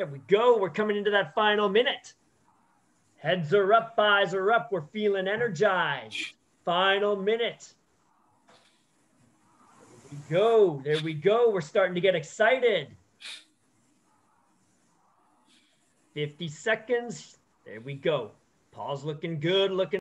There we go. We're coming into that final minute. Heads are up, eyes are up. We're feeling energized. Final minute. There we go. There we go. We're starting to get excited. 50 seconds. There we go. Paul's looking good, looking